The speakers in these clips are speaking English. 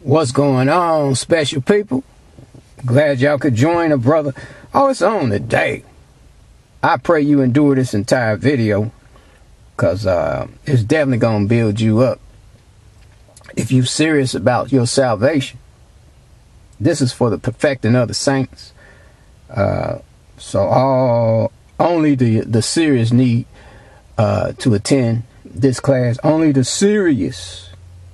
What's going on, special people? Glad y'all could join a brother. Oh, it's on today. I pray you endure this entire video because uh, it's definitely going to build you up. If you're serious about your salvation, this is for the perfecting of the saints. Uh, so all only the the serious need uh, to attend this class. Only the serious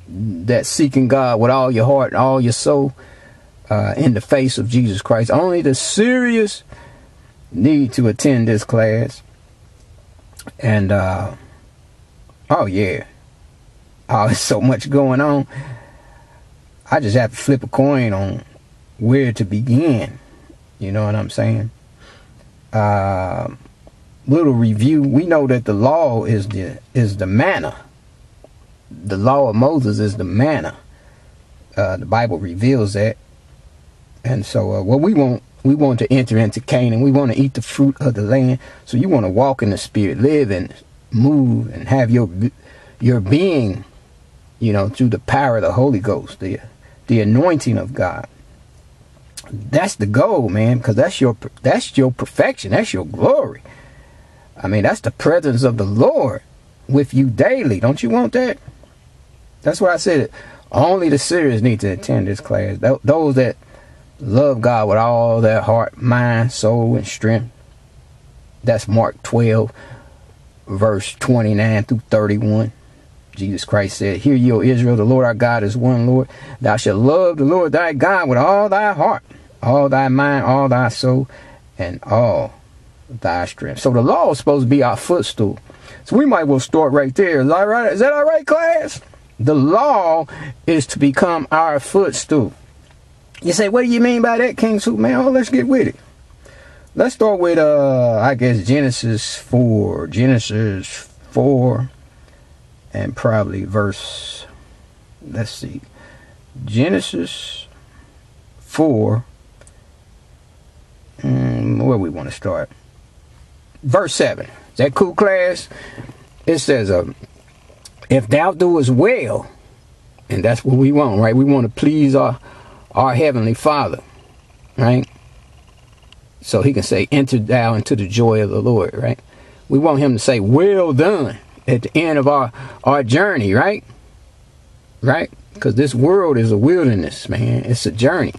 that seeking God with all your heart and all your soul uh, in the face of Jesus Christ. Only the serious need to attend this class. And uh, oh yeah, oh, there's so much going on. I just have to flip a coin on where to begin. You know what I'm saying? Uh, little review. We know that the law is the is the manna. The law of Moses is the manna. Uh, the Bible reveals that. And so, uh, what we want, we want to enter into Canaan. We want to eat the fruit of the land. So you want to walk in the Spirit, live and move, and have your your being, you know, through the power of the Holy Ghost, the the anointing of God. That's the goal, man, because that's your that's your perfection. That's your glory. I mean, that's the presence of the Lord with you daily. Don't you want that? That's why I said. It. Only the serious need to attend this class. Those that love God with all their heart, mind, soul, and strength. That's Mark 12, verse 29 through 31. Jesus Christ said, Hear ye, O Israel, the Lord our God is one Lord. Thou shalt love the Lord thy God with all thy heart, all thy mind, all thy soul, and all thy strength. So the law is supposed to be our footstool. So we might well start right there. Is that right? Is that all right, class? The law is to become our footstool. You say, what do you mean by that, King Superman? Oh, let's get with it. Let's start with, uh, I guess, Genesis 4. Genesis 4 and probably verse, let's see, Genesis 4. Mm, where we want to start? Verse 7. Is that cool, class? It says, uh, if thou doest well, and that's what we want, right? We want to please our our heavenly Father, right? So he can say, enter thou into the joy of the Lord, right? We want him to say, well done at the end of our, our journey, right? Right? Because this world is a wilderness, man. It's a journey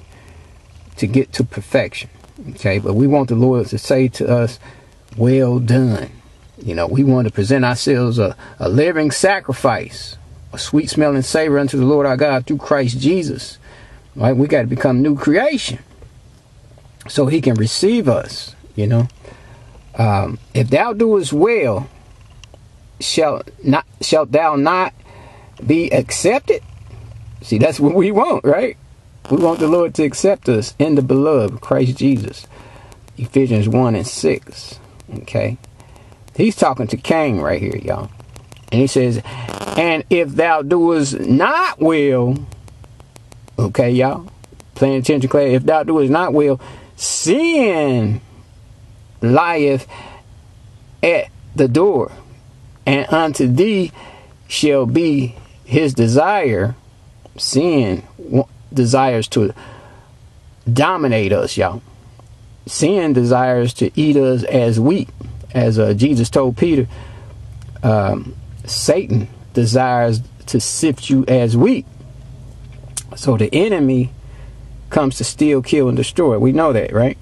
to get to perfection. Okay, but we want the Lord to say to us, well done. You know, we want to present ourselves a, a living sacrifice, a sweet smelling savor unto the Lord our God through Christ Jesus. Right? We got to become new creation so he can receive us, you know. Um, if thou doest well, shalt not shalt thou not be accepted? See, that's what we want, right? We want the Lord to accept us in the beloved Christ Jesus. Ephesians 1 and 6. Okay. He's talking to Cain right here, y'all. And he says, And if thou doest not will, Okay, y'all? Paying attention, class. If thou doest not will, sin lieth at the door, and unto thee shall be his desire. Sin desires to dominate us, y'all. Sin desires to eat us as wheat, as uh, Jesus told Peter. Um, Satan desires to sift you as wheat. So the enemy comes to steal, kill, and destroy. We know that, right?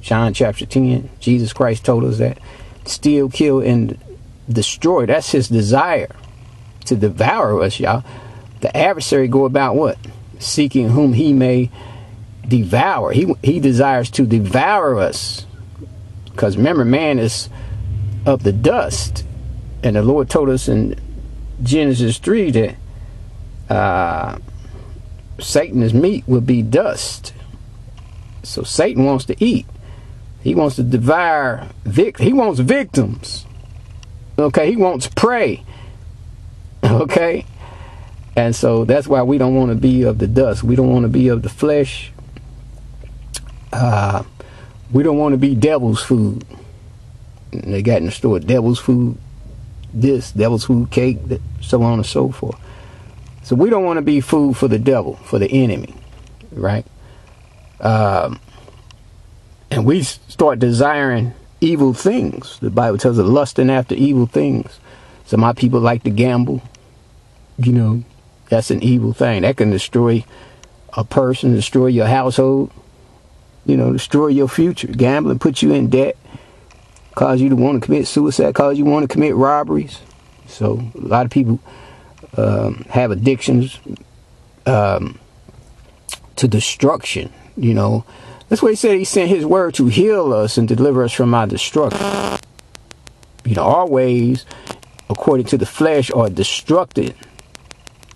John chapter 10, Jesus Christ told us that. Steal, kill, and destroy. That's his desire to devour us, y'all. The adversary go about what? Seeking whom he may devour. He, he desires to devour us. Because remember, man is of the dust. And the Lord told us in Genesis 3 that uh, Satan's meat will be dust. So Satan wants to eat. He wants to devour vic he wants victims. Okay, he wants prey. Okay? And so that's why we don't want to be of the dust. We don't want to be of the flesh. Uh, we don't want to be devil's food. And they got in the store devil's food, this, devil's food cake, so on and so forth. So we don't want to be food for the devil, for the enemy, right? Um, and we start desiring evil things. The Bible tells us lusting after evil things. So my people like to gamble. You know, that's an evil thing. That can destroy a person, destroy your household, you know, destroy your future. Gambling put you in debt, cause you to want to commit suicide, cause you want to commit robberies. So a lot of people um, have addictions um, to destruction. You know, that's what he said. He sent his word to heal us and deliver us from our destruction. You know, our ways, according to the flesh, are destructive,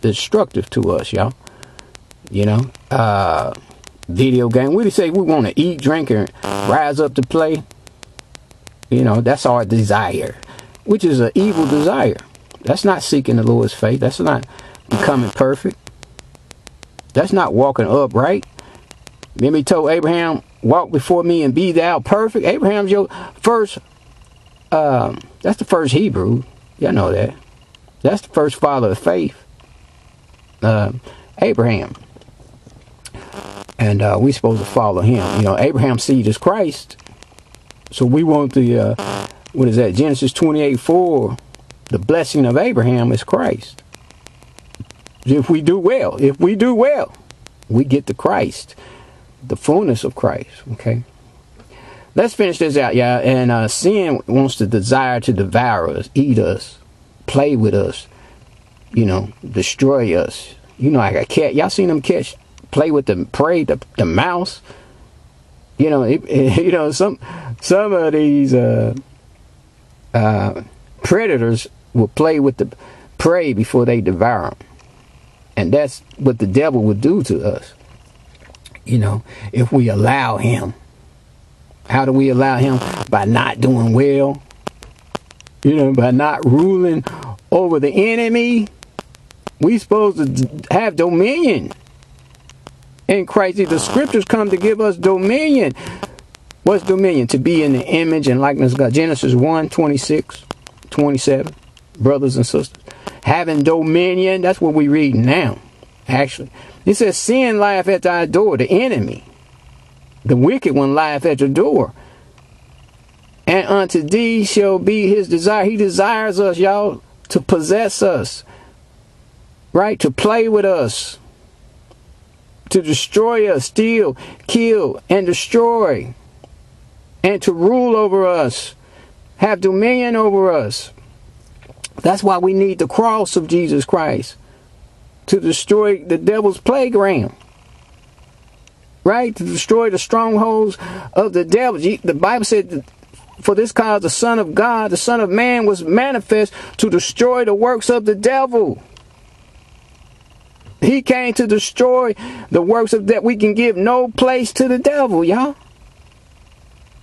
destructive to us, y'all. You know, uh, video game. We say we want to eat, drink, and rise up to play. You know, that's our desire, which is an evil desire. That's not seeking the Lord's faith. That's not becoming perfect. That's not walking upright. Remember he told Abraham, walk before me and be thou perfect. Abraham's your first, um, that's the first Hebrew. Y'all know that. That's the first father of faith. Uh, Abraham. And uh, we're supposed to follow him. You know, Abraham's seed is Christ. So we want the, uh, what is that, Genesis 28, 4 the blessing of Abraham is Christ. If we do well, if we do well, we get the Christ, the fullness of Christ. Okay. Let's finish this out, yeah. And uh, sin wants to desire to devour us, eat us, play with us, you know, destroy us. You know, like a cat. Y'all seen them catch, play with the prey, the, the mouse. You know, it, you know some some of these uh, uh, predators will play with the prey before they devour them. And that's what the devil would do to us. You know, if we allow him. How do we allow him? By not doing well. You know, by not ruling over the enemy. We supposed to have dominion in Christ. The scriptures come to give us dominion. What's dominion? To be in the image and likeness of God. Genesis 1, 26, 27 brothers and sisters. Having dominion, that's what we read now, actually. He says, Sin lieth at thy door, the enemy. The wicked one lieth at your door. And unto thee shall be his desire. He desires us, y'all, to possess us. Right? To play with us. To destroy us, steal, kill, and destroy. And to rule over us. Have dominion over us. That's why we need the cross of Jesus Christ to destroy the devil's playground. Right? To destroy the strongholds of the devil. The Bible said, For this cause the Son of God, the Son of Man, was manifest to destroy the works of the devil. He came to destroy the works of that. We can give no place to the devil, y'all.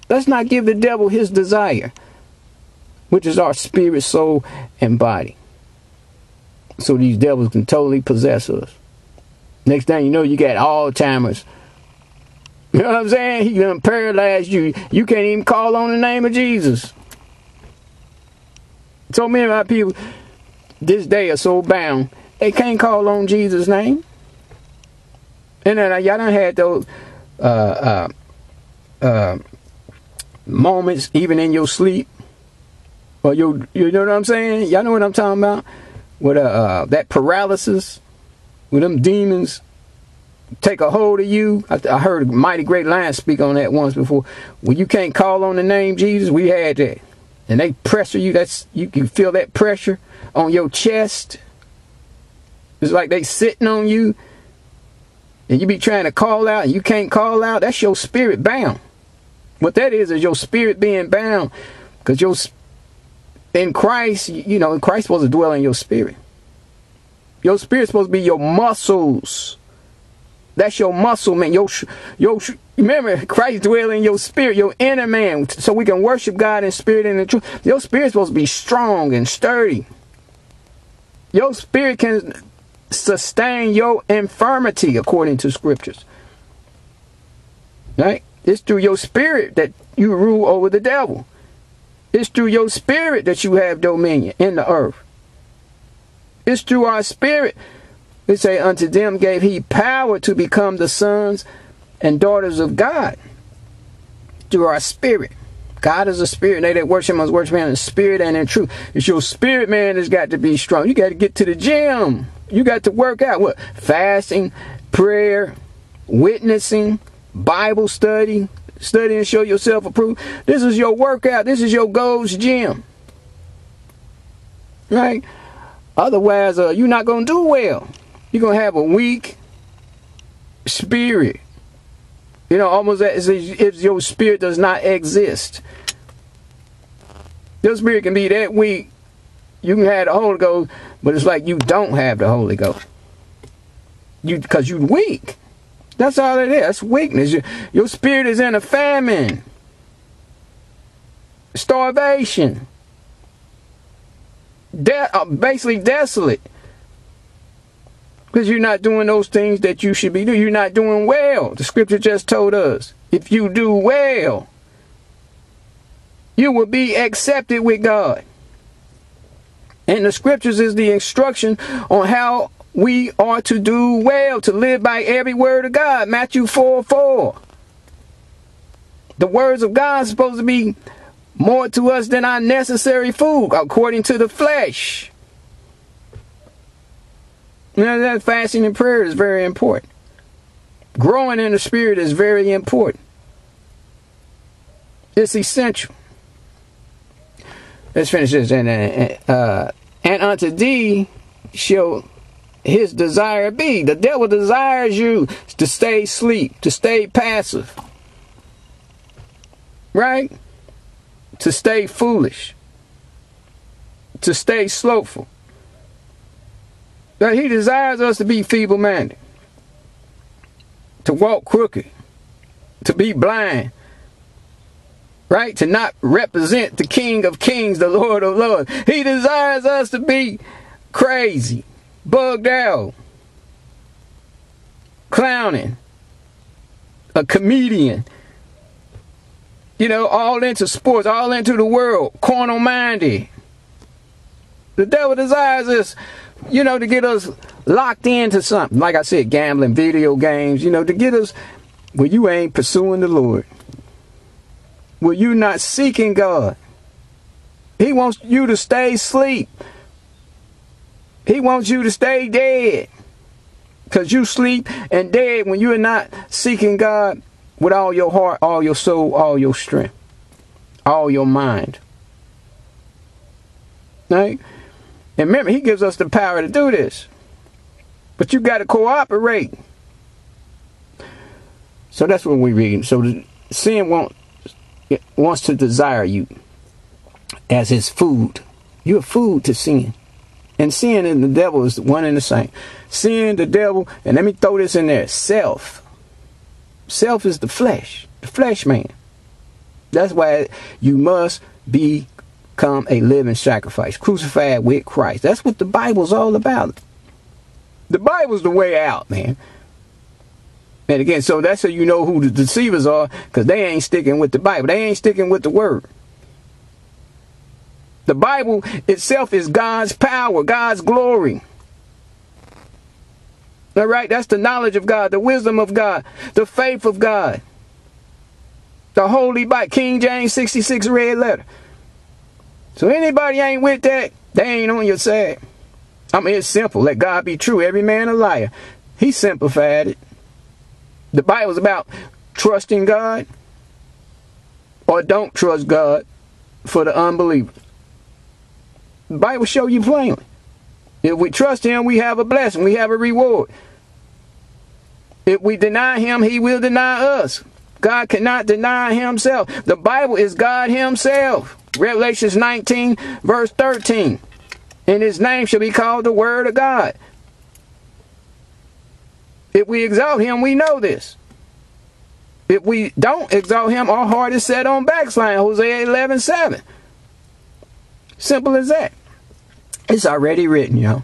Let's not give the devil his desire which is our spirit, soul, and body. So these devils can totally possess us. Next thing you know, you got Alzheimer's. You know what I'm saying? Gonna paralyze you. You can't even call on the name of Jesus. So many of our people this day are so bound, they can't call on Jesus' name. And then uh, y'all done had those uh, uh, uh, moments, even in your sleep, or you you know what I'm saying? Y'all know what I'm talking about? With uh, uh, that paralysis, with them demons take a hold of you. I, I heard a Mighty Great Lion speak on that once before. When you can't call on the name Jesus, we had that. And they pressure you, that's you can feel that pressure on your chest. It's like they sitting on you. And you be trying to call out and you can't call out. That's your spirit bound. What that is is your spirit being bound. Because your in Christ, you know, Christ supposed to dwell in your spirit. Your spirit's supposed to be your muscles. That's your muscle, man. Your, your, remember, Christ dwell in your spirit, your inner man, so we can worship God in spirit and in truth. Your spirit's supposed to be strong and sturdy. Your spirit can sustain your infirmity according to scriptures. Right? It's through your spirit that you rule over the devil. It's through your spirit that you have dominion in the earth. It's through our spirit It say, unto them gave he power to become the sons and daughters of God through our spirit. God is a spirit. They that worship must worship him in spirit and in truth. It's your spirit man that's got to be strong. You got to get to the gym. You got to work out. What? Fasting, prayer, witnessing, Bible study, study and show yourself approved. This is your workout. This is your Gold's Gym. Right? Otherwise, uh, you're not going to do well. You're going to have a weak spirit. You know, almost as if your spirit does not exist. Your spirit can be that weak. You can have the Holy Ghost, but it's like you don't have the Holy Ghost. You because you're weak. That's all it is. That's weakness. Your, your spirit is in a famine. Starvation. De- uh, basically desolate. Because you're not doing those things that you should be doing. You're not doing well. The scripture just told us. If you do well, you will be accepted with God. And the scriptures is the instruction on how we are to do well, to live by every word of God. Matthew 4 4. The words of God are supposed to be more to us than our necessary food, according to the flesh. Now that fasting and prayer is very important. Growing in the spirit is very important. It's essential. Let's finish this. And, uh, and unto thee shall his desire be. The devil desires you to stay asleep, to stay passive. Right? To stay foolish. To stay slothful. that he desires us to be feeble minded, to walk crooked, to be blind, right? To not represent the King of Kings, the Lord of Lords. He desires us to be crazy, bugged out, clowning, a comedian, you know, all into sports, all into the world, carnal minded. The devil desires us you know, to get us locked into something. Like I said, gambling, video games, you know, to get us where you ain't pursuing the Lord. Where you not seeking God. He wants you to stay asleep. He wants you to stay dead. Because you sleep and dead when you're not seeking God with all your heart, all your soul, all your strength, all your mind. Right? And remember, he gives us the power to do this. But you got to cooperate. So that's what we read. So sin wants, wants to desire you as his food. You're food to sin. And sin and the devil is one and the same. Sin, the devil, and let me throw this in there self. Self is the flesh, the flesh man. That's why you must become a living sacrifice, crucified with Christ. That's what the Bible's all about. The Bible's the way out, man. And again, so that's how you know who the deceivers are, because they ain't sticking with the Bible. They ain't sticking with the Word. The Bible itself is God's power, God's glory. All right, that's the knowledge of God, the wisdom of God, the faith of God. The Holy Bible, King James 66 red letter. So anybody ain't with that, they ain't on your side. I mean, it's simple. Let God be true, every man a liar. He simplified it. The Bible's about trusting God or don't trust God for the unbeliever. The Bible show you plainly. If we trust him, we have a blessing. We have a reward. If we deny him, he will deny us. God cannot deny himself. The Bible is God himself. Revelations 19, verse 13. And his name shall be called the Word of God. If we exalt him, we know this. If we don't exalt him, our heart is set on backsliding. Hosea 11, 7. Simple as that. It's already written, yo.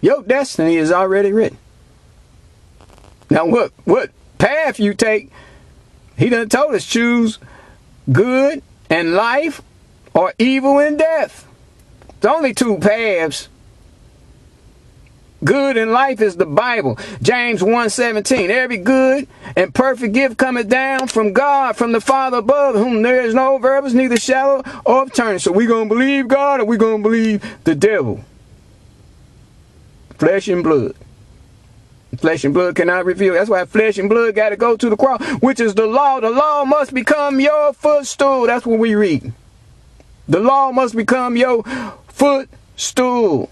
Your destiny is already written. Now, what what path you take, he done told us choose good and life or evil and death. It's only two paths. Good in life is the Bible. James 1:17. Every good and perfect gift cometh down from God, from the Father above, whom there is no variance, neither shadow or turning. So we gonna believe God or we gonna believe the devil? Flesh and blood. Flesh and blood cannot reveal. That's why flesh and blood got to go to the cross, which is the law. The law must become your footstool. That's what we read. The law must become your footstool.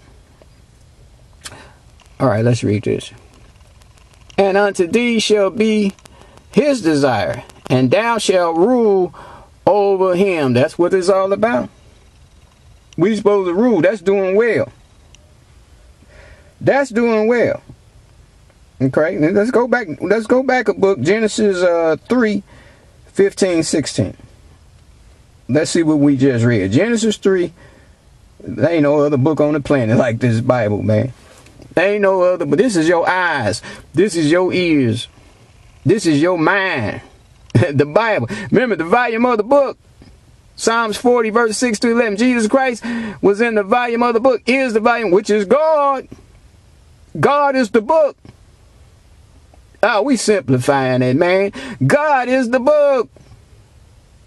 All right, let's read this. And unto thee shall be his desire, and thou shalt rule over him. That's what it's all about. We supposed to rule. That's doing well. That's doing well. Okay, let's go back. Let's go back a book, Genesis uh, 3, 15, 16. Let's see what we just read. Genesis 3. There ain't no other book on the planet like this Bible, man. Ain't no other, but this is your eyes. This is your ears. This is your mind. the Bible. Remember the volume of the book. Psalms 40, verse 6 to 11. Jesus Christ was in the volume of the book, is the volume, which is God. God is the book. Oh, we simplifying it, man. God is the book.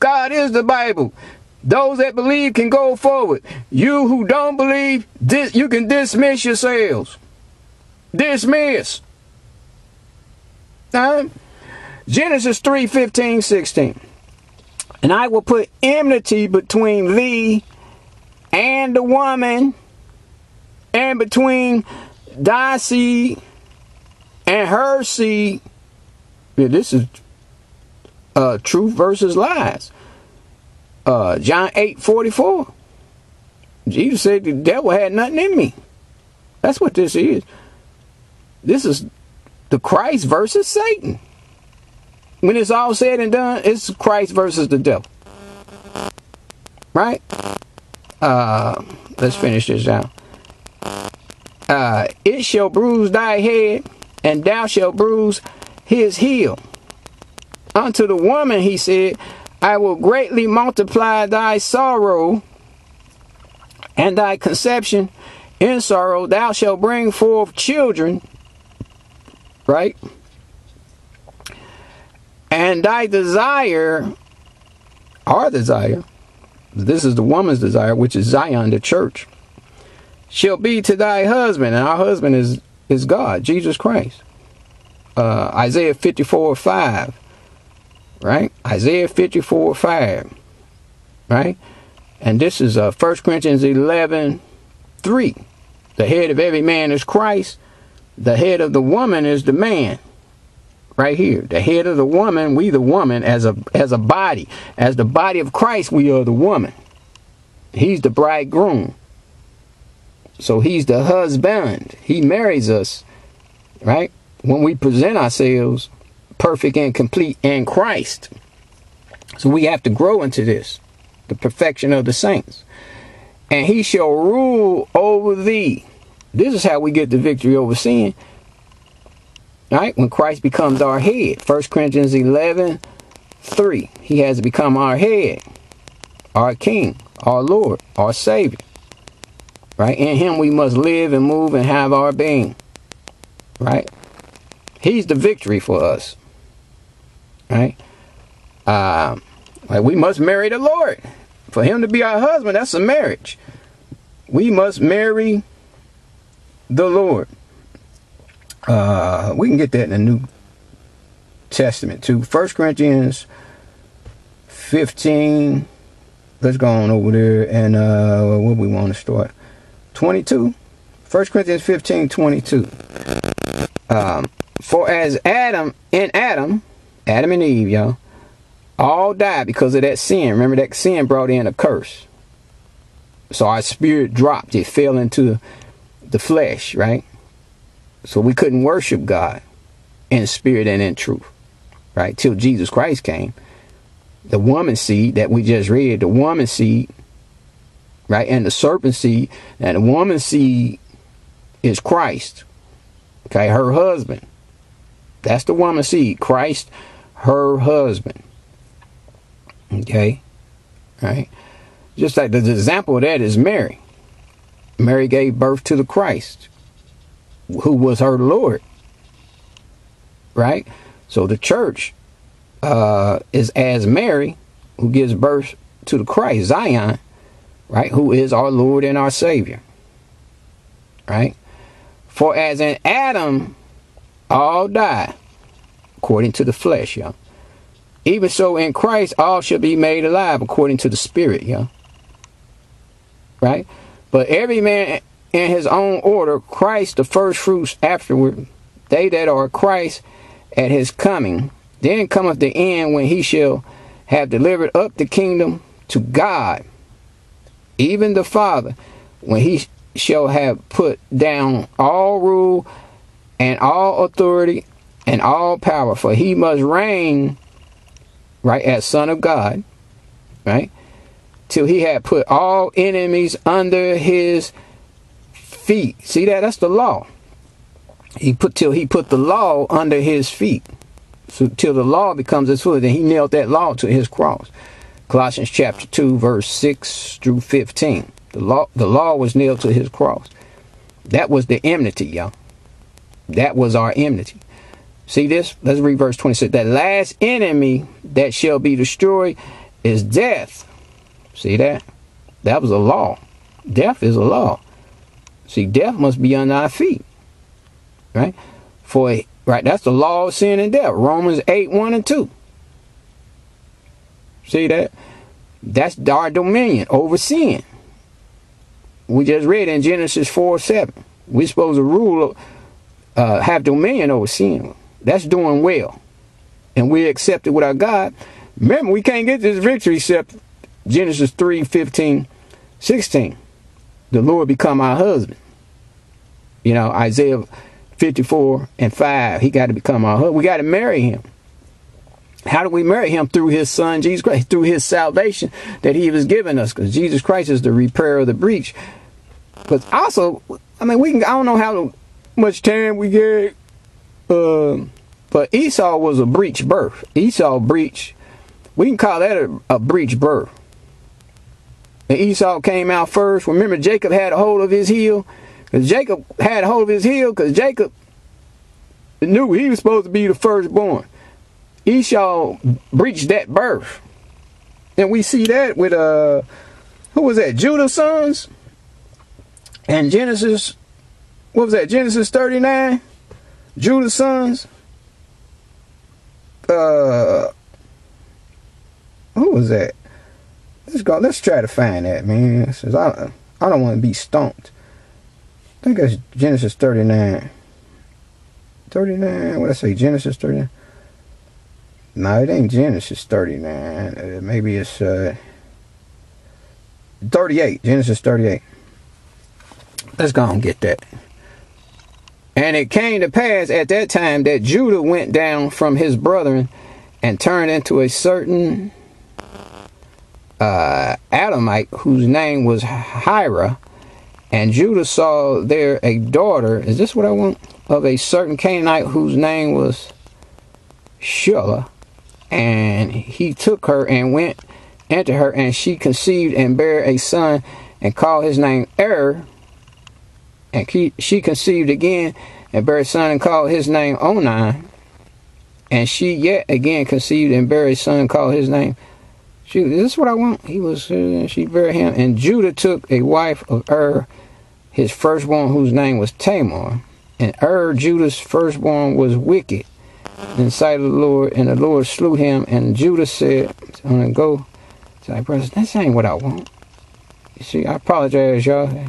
God is the Bible. Those that believe can go forward. You who don't believe, you can dismiss yourselves. Dismiss. Right? Genesis 3 15, 16. And I will put enmity between thee and the woman, and between thy seed and her seed. Yeah, this is uh, truth versus lies. Uh, John 8 44. Jesus said the devil had nothing in me. That's what this is. This is the Christ versus Satan. When it's all said and done, it's Christ versus the devil. Right? Uh, let's finish this out. Uh, it shall bruise thy head, and thou shalt bruise his heel. Unto the woman he said, I will greatly multiply thy sorrow and thy conception in sorrow. Thou shalt bring forth children, right? And thy desire, our desire, this is the woman's desire, which is Zion, the church, shall be to thy husband. And our husband is, is God, Jesus Christ. Uh, Isaiah 54 5 right? Isaiah 54 5, right? And this is uh, 1 Corinthians 11 3. The head of every man is Christ, the head of the woman is the man. Right here, the head of the woman, we the woman as a as a body, as the body of Christ, we are the woman. He's the bridegroom. So he's the husband. He marries us, right? When we present ourselves perfect and complete in Christ. So we have to grow into this, the perfection of the saints. And he shall rule over thee. This is how we get the victory over sin. Right? When Christ becomes our head. 1 Corinthians 11, 3. He has become our head, our king, our Lord, our Savior. Right? In him we must live and move and have our being. Right? He's the victory for us right? Uh, like we must marry the Lord. For him to be our husband, that's a marriage. We must marry the Lord. Uh, we can get that in the New Testament too. First Corinthians 15. Let's go on over there and uh, what we want to start. 22. First Corinthians 15, 22. Um, for as Adam in Adam Adam and Eve, y'all, all died because of that sin. Remember that sin brought in a curse. So our spirit dropped. It fell into the flesh, right? So we couldn't worship God in spirit and in truth, right? Till Jesus Christ came. The woman seed that we just read, the woman seed, right? And the serpent seed, and the woman seed is Christ. Okay, her husband. That's the woman seed. Christ her husband. Okay? Right? Just like the example of that is Mary. Mary gave birth to the Christ. who was her Lord. Right? So the church uh, is as Mary, who gives birth to the Christ, Zion, right? Who is our Lord and our Savior. Right? For as in Adam all die, according to the flesh, y'all. Even so in Christ all shall be made alive according to the Spirit, y'all. Right? But every man in his own order, Christ the first fruits afterward, they that are Christ at his coming. Then cometh the end when he shall have delivered up the kingdom to God, even the Father, when he shall have put down all rule and all authority and all power, for he must reign, right, as Son of God, right, till he had put all enemies under his feet. See that? That's the law. He put till he put the law under his feet. So till the law becomes his foot, then he nailed that law to his cross. Colossians chapter 2, verse 6 through 15. The law, the law was nailed to his cross. That was the enmity, y'all. That was our enmity. See this? Let's read verse 26. That last enemy that shall be destroyed is death. See that? That was a law. Death is a law. See, death must be under our feet. Right? For right, that's the law of sin and death. Romans 8, 1 and 2. See that? That's our dominion over sin. We just read in Genesis 4 7. We're supposed to rule, uh, have dominion over sin. That's doing well. And we accept it with our God. Remember, we can't get this victory except Genesis 3 15, 16. The Lord become our husband. You know, Isaiah 54 and 5. He got to become our husband. We got to marry him. How do we marry him? Through his son, Jesus Christ, through his salvation that he was given us, because Jesus Christ is the repairer of the breach. But also, I mean, we can, I don't know how much time we get, uh, but Esau was a breech birth. Esau breach, we can call that a, a birth. And Esau came out first. Remember, Jacob had a hold of his heel? Because Jacob had a hold of his heel because Jacob knew he was supposed to be the firstborn. Esau breached that birth. And we see that with uh who was that? Judah's sons? And Genesis what was that? Genesis 39? Judah's sons? Uh who was that? Let's go let's try to find that man. Says I I don't want to be stumped. I think it's Genesis 39. 39, what I say, Genesis 39? No, it ain't Genesis 39. Uh, maybe it's uh, 38. Genesis 38. Let's go and get that. And it came to pass at that time that Judah went down from his brethren and turned into a certain uh, Adamite whose name was Hira. And Judah saw there a daughter, is this what I want? Of a certain Canaanite whose name was Shelah and he took her and went into her, and she conceived and bare a son, and called his name Er. And he, she conceived again and bare a son, and called his name Onan. And she yet again conceived and bare a son, and called his name. She, this is what I want. He was, uh, she bare him. And Judah took a wife of Er, his firstborn, whose name was Tamar. And Er, Judah's firstborn, was wicked in sight of the Lord, and the Lord slew him. And Judah said, I'm going to go to thy brothers. This ain't what I want. You see, I apologize, y'all.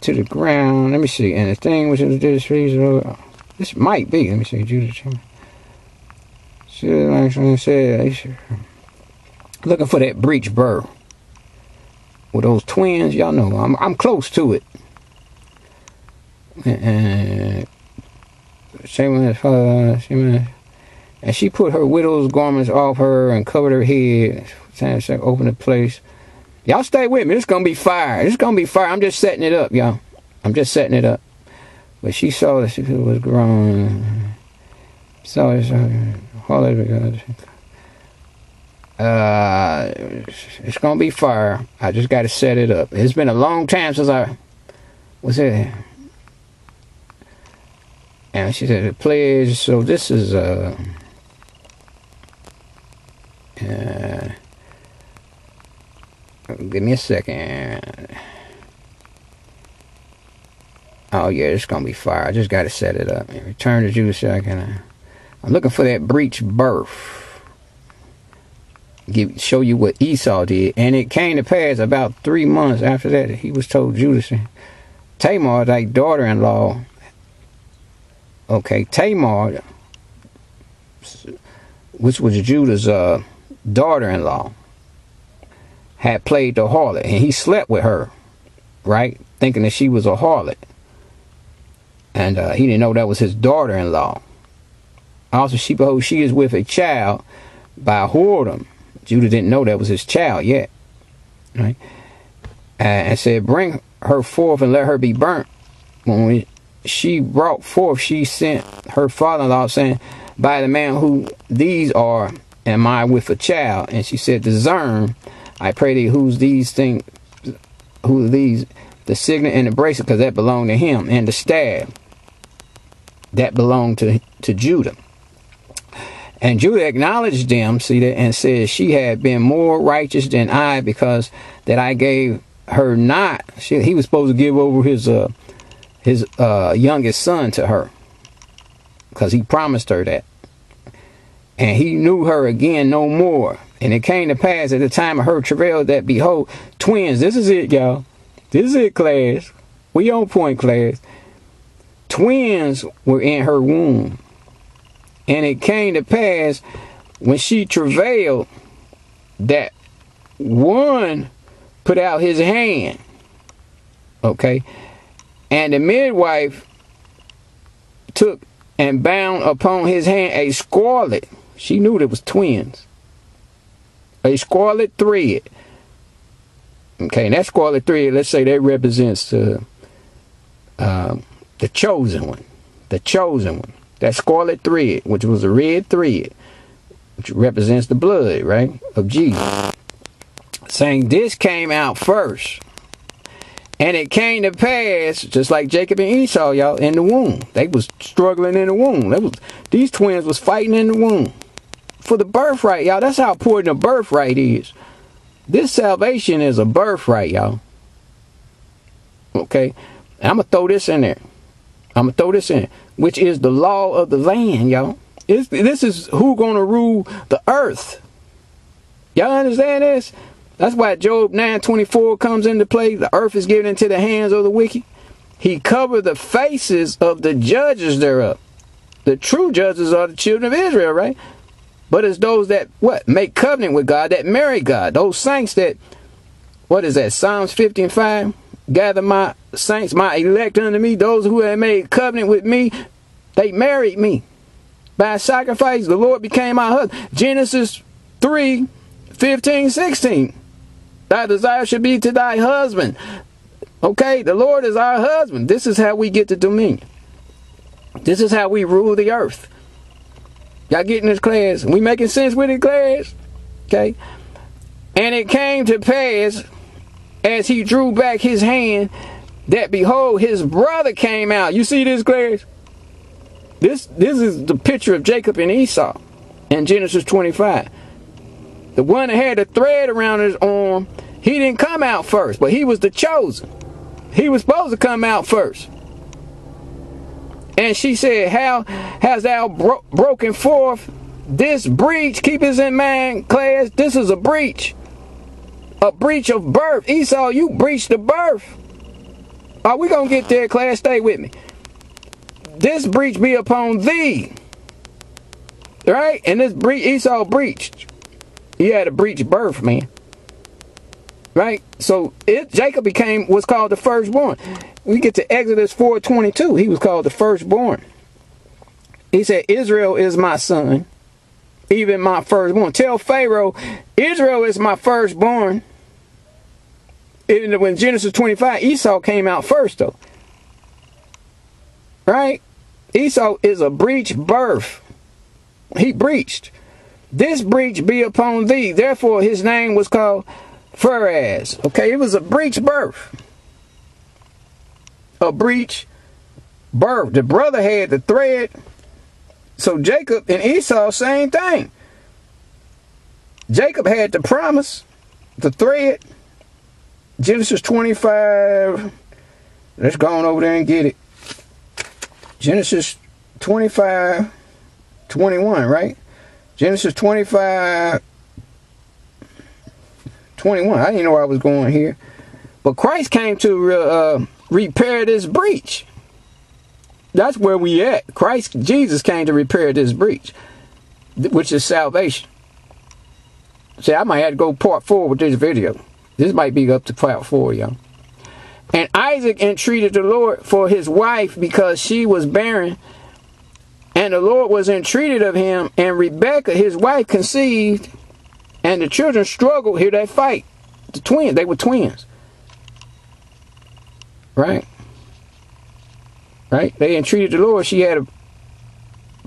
To the ground. Let me see. And the thing was in this. This might be. Let me see. Judah. I said, looking for that breech burr. With those twins, y'all know I'm I'm close to it. And uh, Shaman, and she put her widow's garments off her and covered her head. Saying, open the place. Y'all stay with me. It's gonna be fire. It's gonna be fire. I'm just setting it up, y'all. I'm just setting it up. But she saw that she was grown. So it's uh, uh, it's gonna be fire. I just got to set it up. It's been a long time since I was it And she said, pledge, so this is, uh, uh, give me a second. Oh yeah, it's gonna be fire. I just gotta set it up. Return to. So I can, I'm looking for that breach birth. Give, show you what Esau did, and it came to pass about three months after that he was told Judah, Tamar, thy daughter-in-law. Okay, Tamar, which was Judah's uh, daughter-in-law, had played the harlot, and he slept with her, right, thinking that she was a harlot and uh, he didn't know that was his daughter-in-law. Also, she behold, she is with a child by whoredom. Judah didn't know that was his child yet, right? and said, "Bring her forth and let her be burnt." When she brought forth, she sent her father-in-law, saying, "By the man who these are, am I with a child?" And she said, "Discern, I pray thee, who's these things? Who these?" the signet and the bracelet because that belonged to him, and the staff that belonged to, to Judah. And Judah acknowledged them, see that, and said, She had been more righteous than I because that I gave her not. She, he was supposed to give over his uh, his uh, youngest son to her because he promised her that. And he knew her again no more. And it came to pass at the time of her travail that behold, twins. This is it, y'all. This is it, class. We on point, class. Twins were in her womb. And it came to pass when she travailed that one put out his hand. Okay. And the midwife took and bound upon his hand a scarlet. She knew it was twins. A scarlet thread Okay, and that scarlet thread, let's say that represents uh, uh, the chosen one. The chosen one. That scarlet thread, which was a red thread, which represents the blood, right, of Jesus. Saying this came out first. And it came to pass, just like Jacob and Esau, y'all, in the womb. They was struggling in the womb. They was, these twins was fighting in the womb. For the birthright, y'all. That's how important the birthright is. This salvation is a birthright, y'all. Okay? I'm going to throw this in there. I'm going to throw this in, which is the law of the land, y'all. It's, this is who to rule the earth. Y'all understand this? That's why Job 9:24 comes into play. The earth is given into the hands of the wicked. He covered the faces of the judges thereof. The true judges are the children of Israel, right? but it's those that what make covenant with God that marry God. Those saints that what is that? Psalms 50 and 5. Gather my saints, my elect unto me, those who have made covenant with me, they married me. By sacrifice, the Lord became my husband. Genesis 3, 15, 16. Thy desire should be to thy husband. Okay, the Lord is our husband. This is how we get the dominion. This is how we rule the earth. Y'all getting this class? We making sense with it, class? Okay. And it came to pass as he drew back his hand that behold his brother came out. You see this, class? This this is the picture of Jacob and Esau in Genesis 25. The one that had the thread around his arm, he didn't come out first, but he was the chosen. He was supposed to come out first. And she said, How has thou bro broken forth this breach? Keep this in mind, class. This is a breach. A breach of birth. Esau, you breached the birth. Are we going to get there, class? Stay with me. This breach be upon thee. Right? And this breach, Esau breached. He had a breach birth, man. Right? So it Jacob became what's called the firstborn we get to Exodus 4:22, he was called the firstborn. He said, Israel is my son, even my firstborn. Tell Pharaoh, Israel is my firstborn. When Genesis 25, Esau came out first, though. Right? Esau is a breach birth. He breached. This breach be upon thee. Therefore, his name was called Pharez. Okay, it was a breach birth a breach birth. The brother had the thread. So Jacob and Esau, same thing. Jacob had the promise, the thread. Genesis 25. Let's go on over there and get it. Genesis 25, 21, right? Genesis 25, 21. I didn't know I was going here. But Christ came to uh, repair this breach. That's where we at. Christ, Jesus came to repair this breach, which is salvation. See, I might have to go part four with this video. This might be up to part four, y'all. And Isaac entreated the Lord for his wife because she was barren. And the Lord was entreated of him. And Rebekah, his wife, conceived. And the children struggled. Here they fight. The twins, they were twins. Right? Right? They entreated the Lord. She had a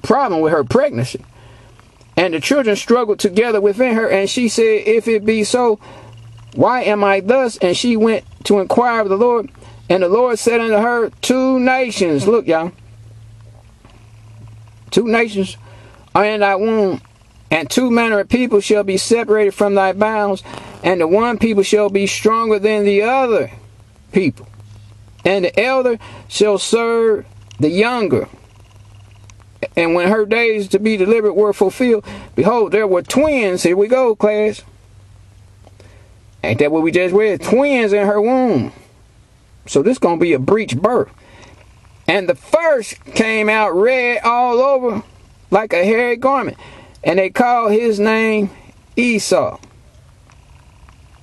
problem with her pregnancy. And the children struggled together within her. And she said, If it be so, why am I thus? And she went to inquire of the Lord. And the Lord said unto her, Two nations, look, y'all, two nations are in thy womb, and two manner of people shall be separated from thy bounds, and the one people shall be stronger than the other people. And the elder shall serve the younger. And when her days to be delivered were fulfilled, behold, there were twins. Here we go, class. Ain't that what we just read? Twins in her womb. So this going to be a breech birth. And the first came out red all over like a hairy garment. And they called his name Esau.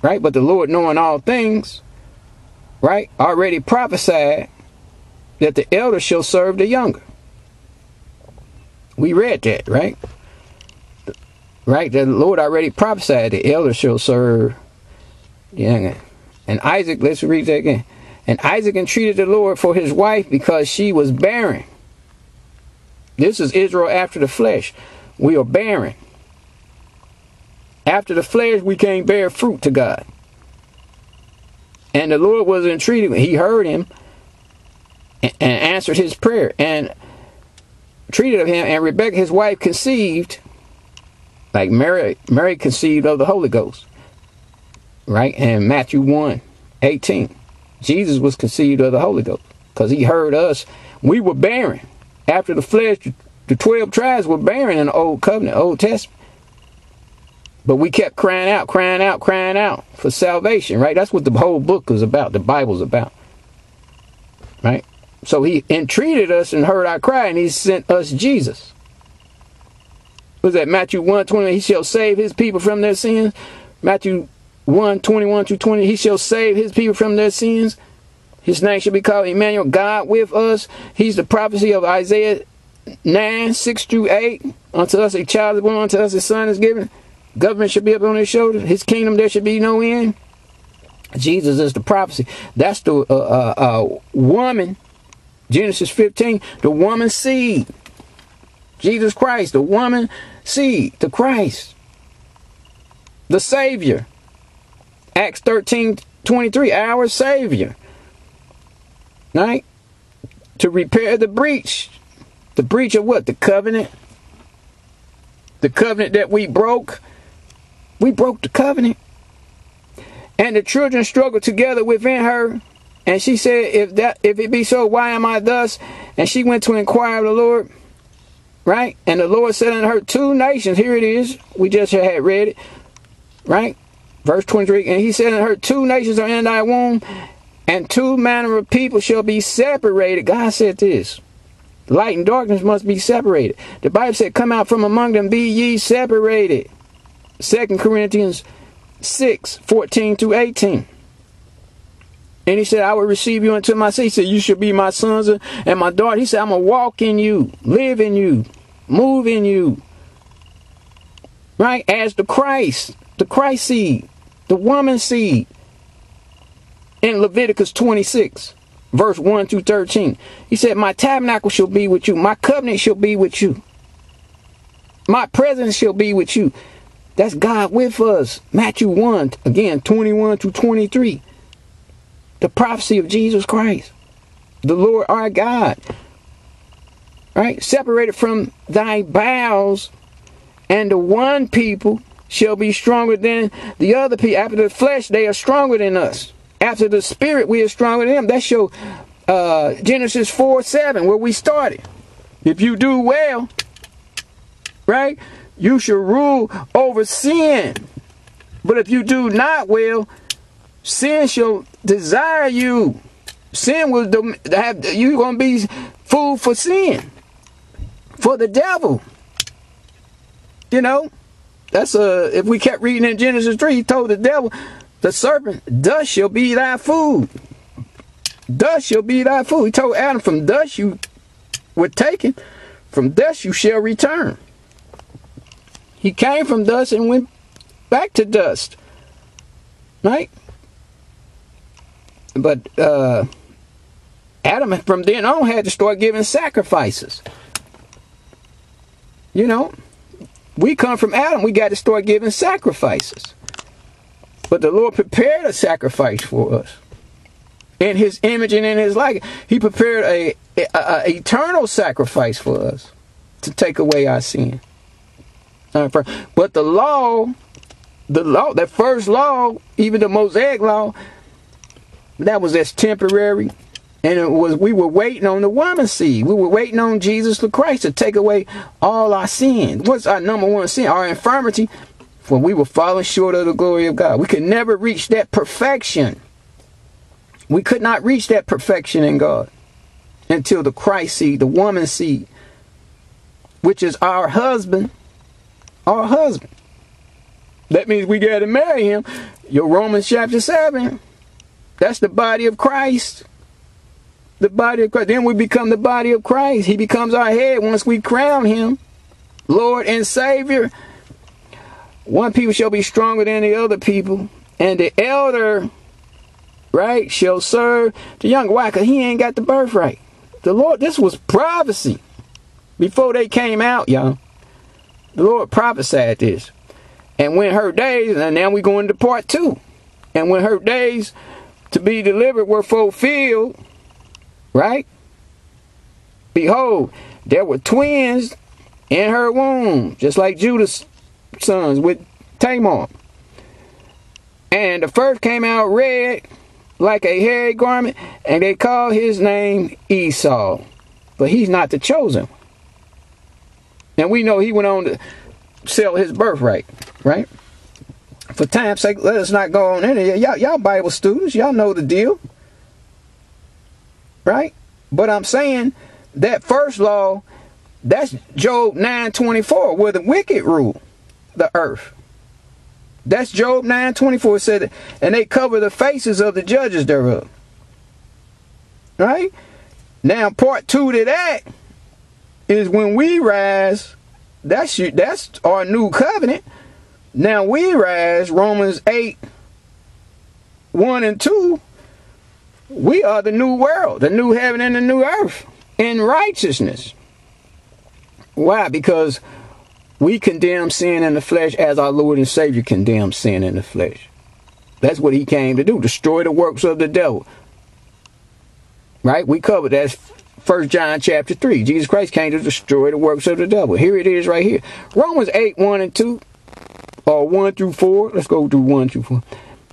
Right? But the Lord knowing all things, right, already prophesied that the elder shall serve the younger. We read that, right? Right? The Lord already prophesied the elder shall serve yeah. And Isaac, let's read that again. And Isaac entreated the Lord for his wife because she was barren. This is Israel after the flesh. We are barren. After the flesh, we can't bear fruit to God. And the Lord was entreated. He heard him and answered his prayer and treated of him. And Rebekah, his wife, conceived, like Mary, Mary conceived of the Holy Ghost right? And Matthew 1 18. Jesus was conceived of the Holy Ghost because he heard us. We were barren. After the flesh, the 12 tribes were barren in the Old Covenant, Old Testament. But we kept crying out, crying out, crying out for salvation, right? That's what the whole book is about, the Bible's about. Right? So he entreated us and heard our cry, and he sent us Jesus. Was that Matthew 1 20? He shall save his people from their sins. Matthew 1 21 to 20 he shall save his people from their sins. His name shall be called Emmanuel God with us. He's the prophecy of Isaiah 9 6 through 8 unto us a child is born unto us a son is given. Government should be up on his shoulders. His kingdom there should be no end. Jesus is the prophecy. That's the uh, uh, uh, woman. Genesis 15 the woman seed. Jesus Christ the woman seed the Christ the Savior Acts 13 23, our Savior. Right? To repair the breach. The breach of what? The covenant. The covenant that we broke. We broke the covenant. And the children struggled together within her. And she said, If that if it be so, why am I thus? And she went to inquire of the Lord. Right? And the Lord said unto her, Two nations, here it is. We just had read it. Right? Verse 23, and he said unto her, Two nations are in thy womb, and two manner of people shall be separated. God said this. Light and darkness must be separated. The Bible said, Come out from among them, be ye separated. Second Corinthians 6, 14 to 18. And he said, I will receive you into my. He said, You should be my sons and my daughter. He said, I'm going to walk in you, live in you, move in you. Right? As the Christ, the Christ seed the woman seed in Leviticus 26, verse 1 through 13. He said, My tabernacle shall be with you, my covenant shall be with you, my presence shall be with you. That's God with us. Matthew 1, again, 21 to 23. The prophecy of Jesus Christ, the Lord our God, right? Separated from thy bowels, and the one people shall be stronger than the other people. After the flesh, they are stronger than us. After the spirit, we are stronger than them. That's your uh, Genesis 4 7, where we started. If you do well, right, you should rule over sin. But if you do not well, sin shall desire you. Sin will have you gonna be food for sin, for the devil. You know, that's a. If we kept reading in Genesis three, he told the devil, the serpent, dust shall be thy food. Dust shall be thy food. He told Adam, from dust you were taken, from dust you shall return. He came from dust and went back to dust. Right? But uh, Adam from then on had to start giving sacrifices. You know, we come from Adam, we got to start giving sacrifices. But the Lord prepared a sacrifice for us. In his image and in his likeness. He prepared a, a, a eternal sacrifice for us to take away our sin. But the law, the law, that first law, even the Mosaic law, that was as temporary. And it was we were waiting on the woman seed. We were waiting on Jesus the Christ to take away all our sins. What's our number one sin? Our infirmity. For we were falling short of the glory of God. We could never reach that perfection. We could not reach that perfection in God until the Christ seed, the woman seed, which is our husband, our husband. That means we got to marry him. Your Romans chapter 7. That's the body of Christ the body of Christ. Then we become the body of Christ. He becomes our head once we crown him Lord and Savior. One people shall be stronger than the other people, and the elder, right, shall serve the younger. Why? Because he ain't got the birthright. The Lord, this was prophecy before they came out, y'all. The Lord prophesied this. And when her days, and now we go into part two. And when her days to be delivered were fulfilled, Right? Behold, there were twins in her womb, just like Judah's sons with Tamar. And the first came out red like a hairy garment, and they called his name Esau. But he's not the chosen. And we know he went on to sell his birthright, right? For time's sake, let us not go on any. Y'all, y'all Bible students, y'all know the deal. Right? But I'm saying that first law, that's Job 9.24, where the wicked rule the earth. That's Job 9.24 said, and they cover the faces of the judges thereof. Right? Now, part two to that is when we rise, that's, you. that's our new covenant. Now we rise, Romans 8, 1 and 2, we are the new world, the new heaven and the new earth in righteousness. Why? Because we condemn sin in the flesh as our Lord and Savior condemned sin in the flesh. That's what he came to do, destroy the works of the devil. Right? We covered that First John chapter 3. Jesus Christ came to destroy the works of the devil. Here it is right here. Romans 8, 1 and 2, or 1 through 4. Let's go through 1 through 4.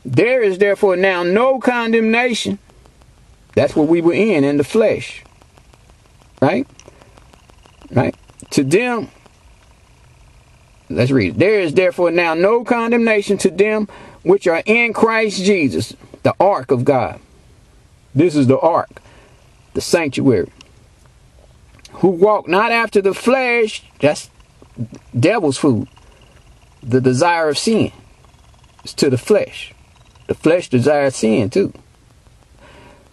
There is therefore now no condemnation that's what we were in, in the flesh. Right? Right? To them, let's read. There is therefore now no condemnation to them which are in Christ Jesus, the ark of God. This is the ark, the sanctuary. Who walk not after the flesh, that's devil's food. The desire of sin is to the flesh. The flesh desires sin too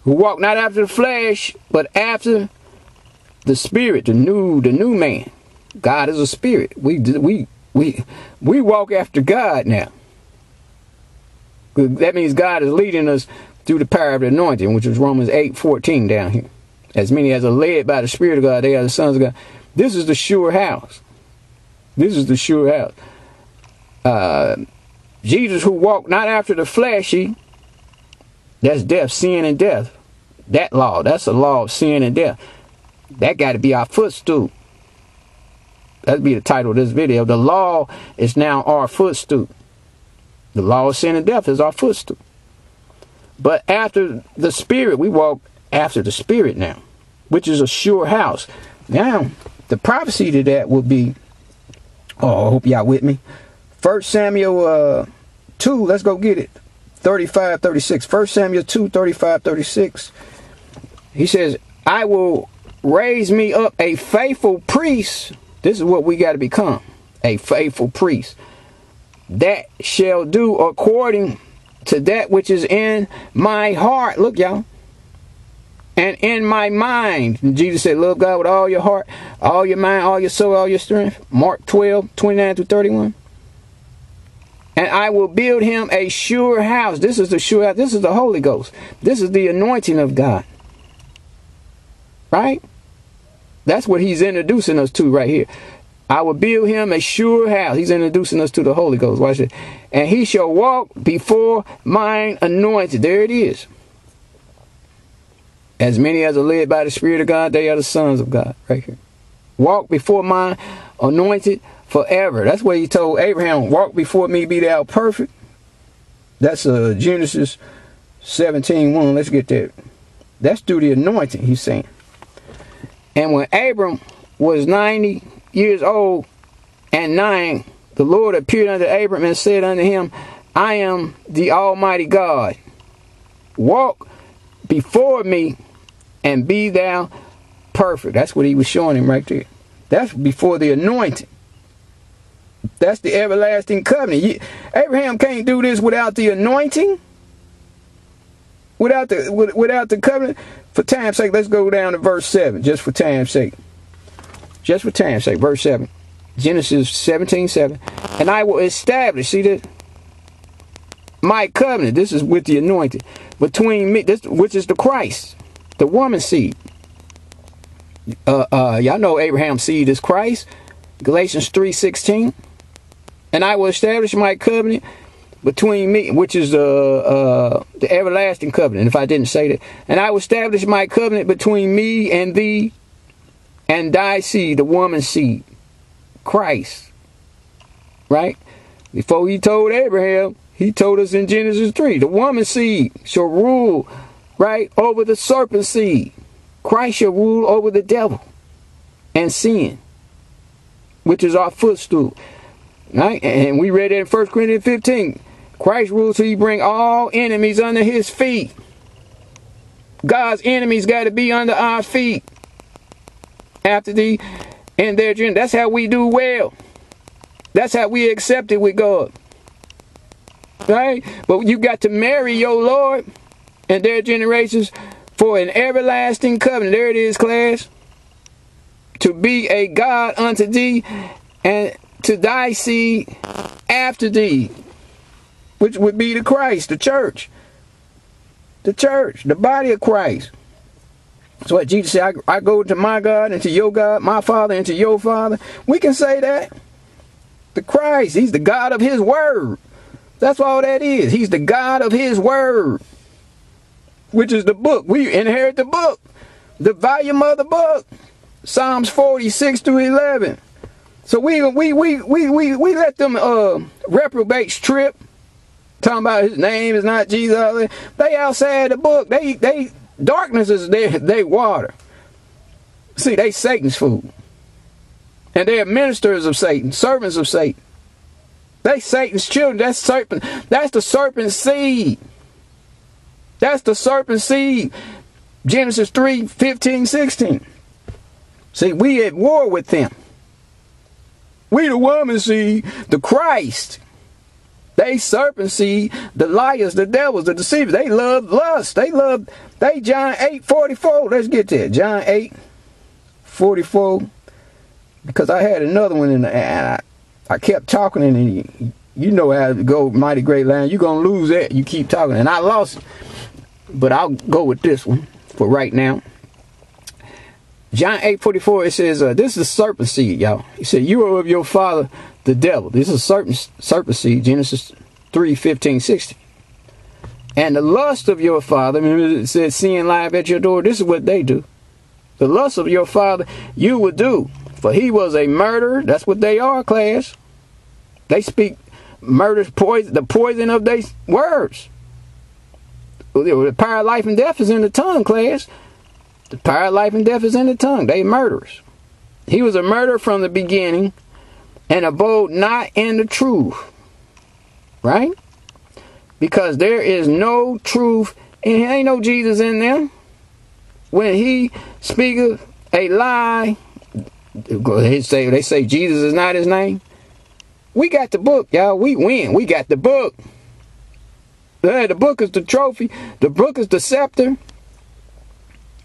who walk not after the flesh, but after the spirit, the new, the new man. God is a spirit. We we we we walk after God now. That means God is leading us through the power of the anointing, which is Romans 8 14 down here. As many as are led by the Spirit of God, they are the sons of God. This is the sure house. This is the sure house. Uh, Jesus, who walked not after the fleshy, that's death, sin, and death. That law, that's a law of sin and death. That got to be our footstool. That'd be the title of this video. The law is now our footstool. The law of sin and death is our footstool. But after the spirit, we walk after the spirit now, which is a sure house. Now, the prophecy to that will be, oh, I hope y'all with me. First Samuel uh, 2, let's go get it. 35, 36. First Samuel 2, 35, 36. He says, I will raise me up a faithful priest. This is what we got to become. A faithful priest. That shall do according to that which is in my heart. Look, y'all. And in my mind. Jesus said, Love God with all your heart, all your mind, all your soul, all your strength. Mark 12, 29 through 31. And I will build him a sure house. This is the sure house. This is the Holy Ghost. This is the anointing of God. Right? That's what he's introducing us to right here. I will build him a sure house. He's introducing us to the Holy Ghost. Watch it. And he shall walk before mine anointed. There it is. As many as are led by the Spirit of God, they are the sons of God. Right here. Walk before mine anointed forever. That's what he told Abraham. Walk before me, be thou perfect. That's uh, Genesis 17 1. Let's get there. That's through the anointing, he's saying. And when Abram was 90 years old and nine, the Lord appeared unto Abram and said unto him, I am the Almighty God. Walk before me and be thou perfect. That's what he was showing him right there. That's before the anointing. That's the everlasting covenant. Abraham can't do this without the anointing. Without the without the covenant. For time's sake, let's go down to verse 7, just for time's sake just for time's sake, verse 7. Genesis 17, 7. And I will establish, see that? My covenant, this is with the anointed, between me, this, which is the Christ, the woman seed. Uh, uh, y'all know Abraham's seed is Christ. Galatians 3, 16. And I will establish my covenant between me, which is uh, uh, the everlasting covenant, if I didn't say that. And I will establish my covenant between me and thee and thy seed, the woman's seed, Christ. Right? Before he told Abraham, he told us in Genesis 3, the woman's seed shall rule, right, over the serpent seed. Christ shall rule over the devil and sin, which is our footstool. Right? And we read it in 1 Corinthians 15. Christ rules till he bring all enemies under his feet. God's enemies got to be under our feet after thee in their journey. That's how we do well. That's how we accept it with God. Right? But you got to marry your Lord and their generations for an everlasting covenant. There it is, class. To be a God unto thee and to thy seed after thee, which would be the Christ, the church. The church, the body of Christ. That's what Jesus said. I, I go to my God and to your God, my Father and to your Father. We can say that. The Christ, He's the God of His Word. That's all that is. He's the God of His Word, which is the book. We inherit the book, the volume of the book. Psalms 46 through 11. So we we we we we, we let them uh, reprobates trip. Talking about his name is not Jesus. They outside the book. They they Darkness is their, their water. See, they Satan's food. And they're ministers of Satan, servants of Satan. They Satan's children. That's serpent. That's the serpent seed. That's the serpent seed. Genesis 3, 15, 16. See, we at war with them. We the woman seed, the Christ. They serpent seed, the liars, the devils, the deceivers. They love lust. They love, they John 8, 44. Let's get there. John 8, 44. Because I had another one in the, and I, I kept talking and you, you know how to go mighty great line. You're going to lose that. You keep talking. And I lost it. But I'll go with this one for right now. John 8, 44, it says, uh, this is serpent seed, y'all. He said, you are of your father, the devil. This is serpent, serpent seed, Genesis 3, 15, 16. And the lust of your father, remember it said, seeing live at your door. This is what they do. The lust of your father you would do. For he was a murderer. That's what they are, class. They speak murders, poison, the poison of their words. The power of life and death is in the tongue, class. The power of life and death is in the tongue. They murderers. He was a murderer from the beginning and abode not in the truth. Right? Because there is no truth and ain't no Jesus in them. When he speaketh a lie, they say they say Jesus is not his name. We got the book, y'all. We win. We got the book. the book is the trophy. The book is the scepter.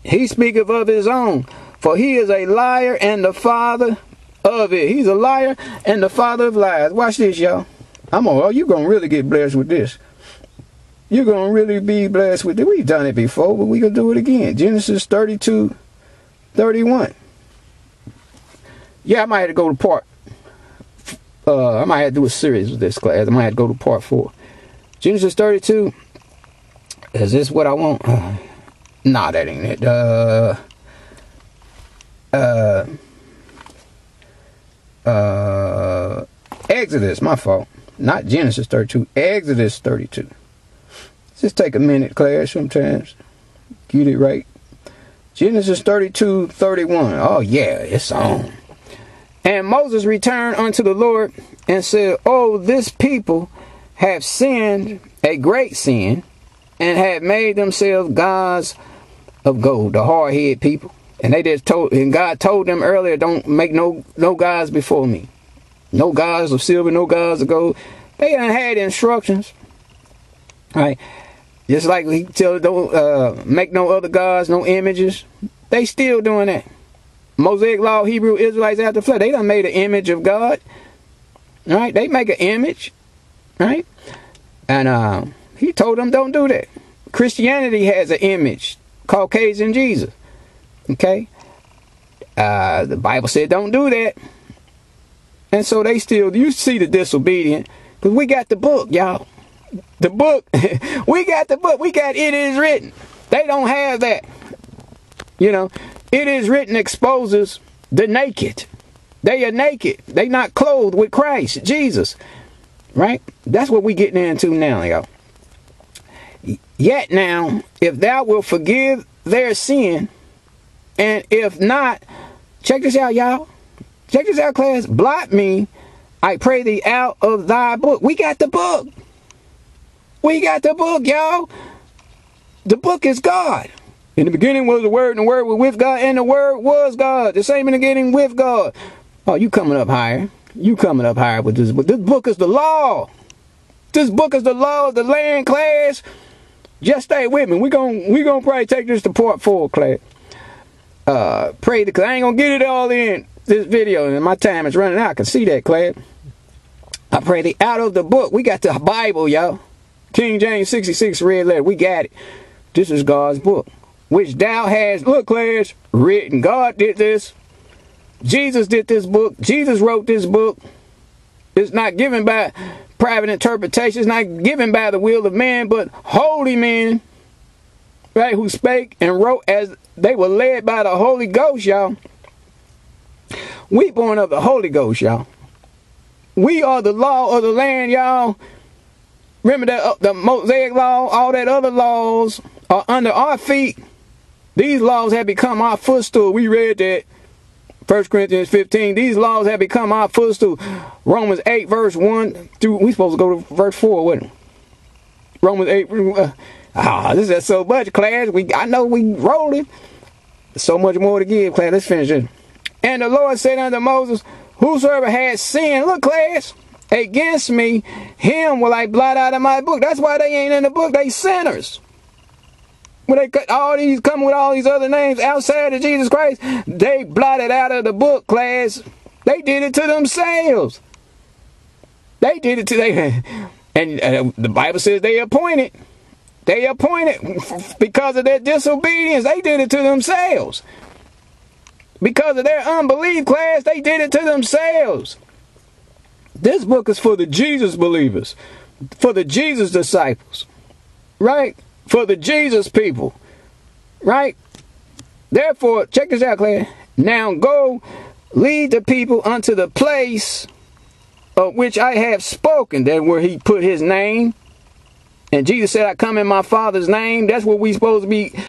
He speaketh of his own. For he is a liar and the father of it. He's a liar and the father of lies. Watch this, y'all. I'm on. Oh, you gonna really get blessed with this. You're gonna really be blessed with it. We've done it before, but we gonna do it again. Genesis 32, 31. Yeah, I might have to go to part. Uh, I might have to do a series with this class. I might have to go to part four. Genesis 32. Is this what I want? Uh, nah, that ain't it. Uh, uh, uh, Exodus, my fault. Not Genesis 32, Exodus 32. Just take a minute, class, sometimes. Get it right. Genesis 32, 31. Oh, yeah, it's on. And Moses returned unto the Lord and said, Oh, this people have sinned a great sin and have made themselves gods of gold, the hard headed people. And they just told, and God told them earlier, don't make no no gods before me. No gods of silver, no gods of gold. They done had instructions. Right? Just like he tell don't uh, make no other gods, no images. They still doing that. Mosaic law, Hebrew Israelites after flood, they done made an image of God. Right? They make an image. Right? And uh, he told them don't do that. Christianity has an image, Caucasian Jesus. Okay? Uh, the Bible said don't do that. And so they still, you see the disobedient, because we got the book, y'all. The book, we got the book. We got it is written. They don't have that. You know, it is written exposes the naked. They are naked. They not clothed with Christ, Jesus. Right? That's what we getting into now, y'all. Yet now, if thou wilt forgive their sin, and if not, check this out, y'all. Check this out, class. Blot me, I pray thee, out of thy book. We got the book. We got the book, y'all. The book is God. In the beginning was the Word, and the Word was with God, and the Word was God. The same in the beginning with God. Oh, you coming up higher. You coming up higher with this book. This book is the law. This book is the law of the land class. Just stay with me. We're going we gonna probably take this to part four, class uh, pray because I ain't gonna get it all in this video, and my time is running out. I can see that, Clay. I pray the out of the book. We got the Bible, y'all. King James 66 red letter. We got it. This is God's book, which thou has, look, Clash, written. God did this. Jesus did this book. Jesus wrote this book. It's not given by private interpretation. It's not given by the will of man, but holy men, right, who spake and wrote as they were led by the Holy Ghost, y'all. We born of the Holy Ghost, y'all. We are the law of the land, y'all. Remember that uh, the Mosaic law, all that other laws are under our feet. These laws have become our footstool. We read that 1 Corinthians 15. These laws have become our footstool. Romans 8, verse 1 through, we supposed to go to verse 4, wasn't it? Romans 8, uh, ah, this is so much, class. We, I know we rolling. So much more to give, class. Let's finish it. And the Lord said unto Moses, Whosoever has sinned, look, class, against me, him will I blot out of my book. That's why they ain't in the book. They sinners. When they cut all these come with all these other names outside of Jesus Christ, they blotted out of the book, class. They did it to themselves. They did it to they, and uh, the Bible says they appointed. They appointed because of their disobedience. They did it to themselves. Because of their unbelief, class, they did it to themselves. This book is for the Jesus believers, for the Jesus disciples, right? For the Jesus people, right? Therefore, check this out, Claire. Now go lead the people unto the place of which I have spoken. That where he put his name. And Jesus said, I come in my Father's name. That's what we supposed to be